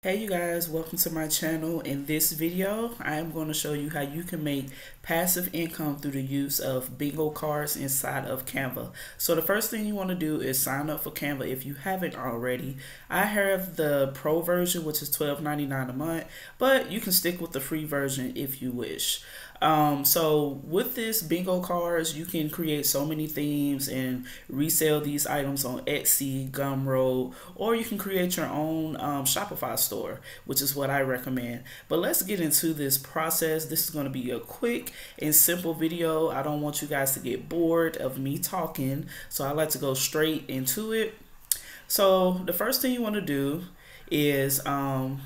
Hey you guys, welcome to my channel. In this video, I am going to show you how you can make passive income through the use of bingo cards inside of Canva. So the first thing you want to do is sign up for Canva if you haven't already. I have the pro version, which is $12.99 a month, but you can stick with the free version if you wish. Um, so with this bingo cards, you can create so many themes and resell these items on Etsy, Gumroad, or you can create your own um, Shopify store, which is what I recommend. But let's get into this process. This is going to be a quick and simple video. I don't want you guys to get bored of me talking, so I like to go straight into it. So the first thing you want to do is um,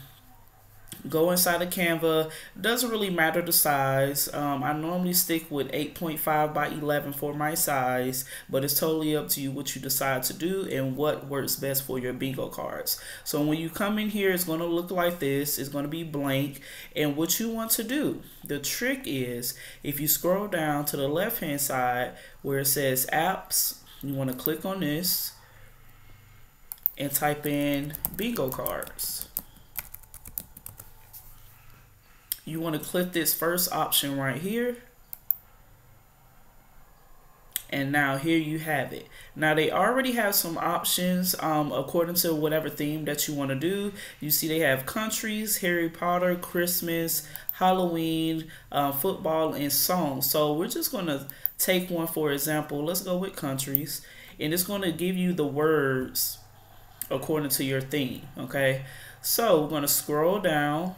go inside of Canva. Doesn't really matter the size. Um, I normally stick with 8.5 by 11 for my size, but it's totally up to you what you decide to do and what works best for your bingo cards. So when you come in here, it's going to look like this. It's going to be blank. And what you want to do, the trick is if you scroll down to the left hand side where it says apps, you want to click on this and type in bingo cards. You want to click this first option right here. And now here you have it. Now they already have some options um, according to whatever theme that you want to do. You see they have countries, Harry Potter, Christmas, Halloween, uh, football, and songs. So we're just going to take one for example. Let's go with countries. And it's going to give you the words according to your theme. Okay. So we're going to scroll down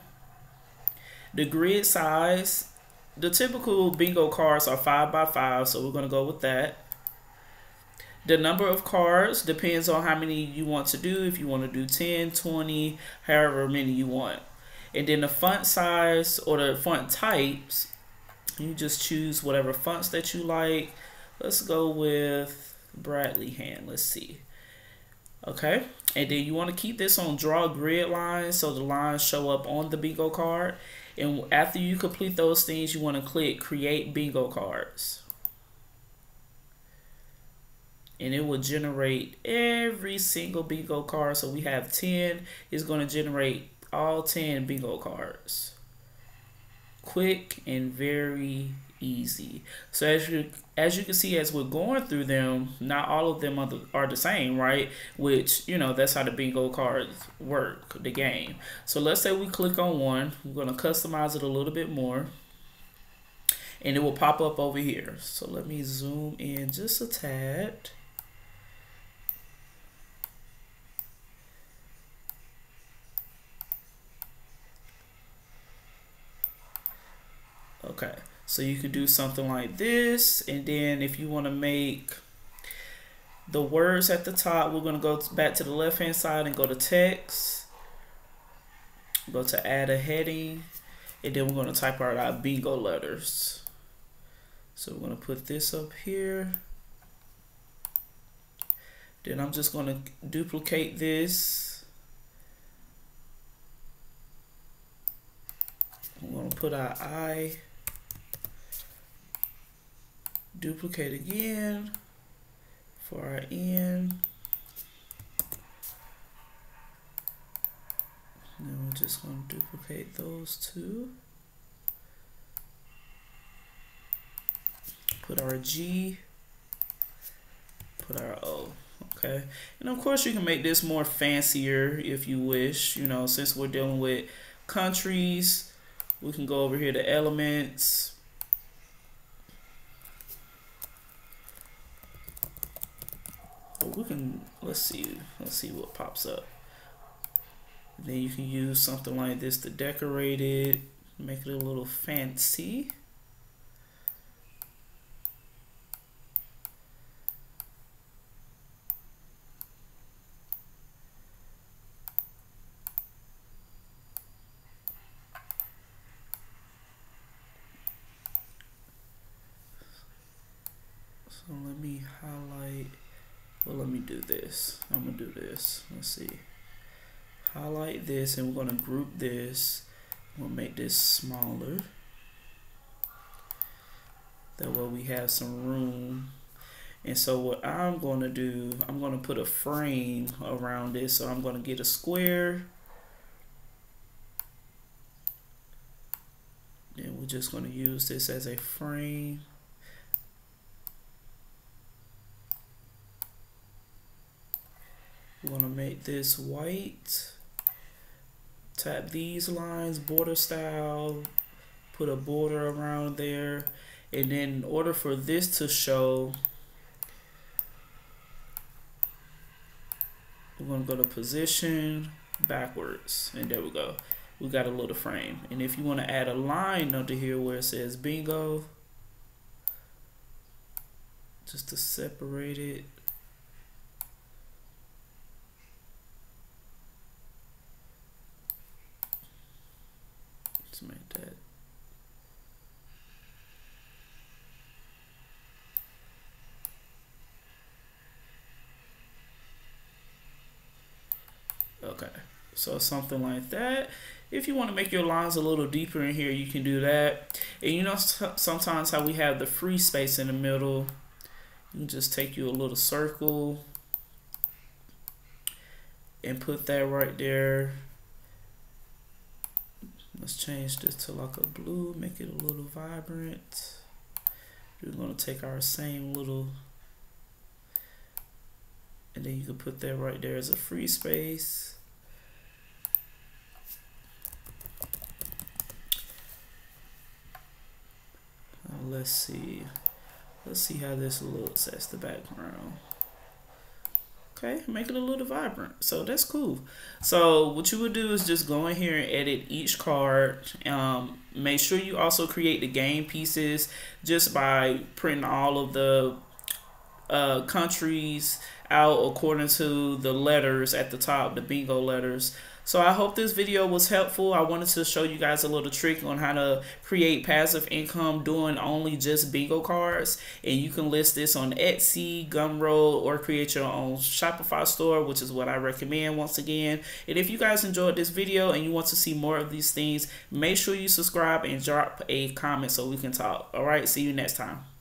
the grid size, the typical bingo cards are 5 by 5 so we're going to go with that. The number of cards depends on how many you want to do. If you want to do 10, 20, however many you want. And then the font size or the font types, you just choose whatever fonts that you like. Let's go with Bradley Hand. Let's see. Okay. And then you want to keep this on draw grid lines so the lines show up on the bingo card. And after you complete those things, you want to click create bingo cards. And it will generate every single bingo card. So we have 10. It's going to generate all 10 bingo cards. Quick and very easy. So as you as you can see, as we're going through them, not all of them are the, are the same, right? Which you know that's how the bingo cards work, the game. So let's say we click on one. We're gonna customize it a little bit more, and it will pop up over here. So let me zoom in just a tad. Okay. So you can do something like this. And then if you want to make the words at the top, we're going to go back to the left hand side and go to text. Go to add a heading. And then we're going to type out our bingo letters. So we're going to put this up here. Then I'm just going to duplicate this. I'm going to put our I duplicate again for our N. And then we're just going to duplicate those two. Put our G, put our O, okay? And of course you can make this more fancier if you wish, you know, since we're dealing with countries, we can go over here to elements, But we can, let's see, let's see what pops up. Then you can use something like this to decorate it, make it a little fancy. So let me highlight well, let me do this. I'm going to do this. Let's see. Highlight this, and we're going to group this. We'll make this smaller. That way we have some room. And so what I'm going to do, I'm going to put a frame around this. So I'm going to get a square. And we're just going to use this as a frame. We're to make this white. Tap these lines, border style, put a border around there. And then in order for this to show, we're to go to position, backwards. And there we go. We got a little frame. And if you want to add a line under here where it says bingo, just to separate it. Okay, so something like that. If you want to make your lines a little deeper in here, you can do that. And you know, sometimes how we have the free space in the middle, you can just take you a little circle and put that right there. Let's change this to like a blue, make it a little vibrant. We're to take our same little, and then you can put that right there as a free space. Uh, let's see. Let's see how this looks as the background. Okay, make it a little vibrant. So that's cool. So what you would do is just go in here and edit each card. Um, make sure you also create the game pieces just by printing all of the uh, countries out according to the letters at the top, the bingo letters. So I hope this video was helpful. I wanted to show you guys a little trick on how to create passive income doing only just bingo cards. And you can list this on Etsy, Gumroad, or create your own Shopify store, which is what I recommend once again. And if you guys enjoyed this video and you want to see more of these things, make sure you subscribe and drop a comment so we can talk. All right, see you next time.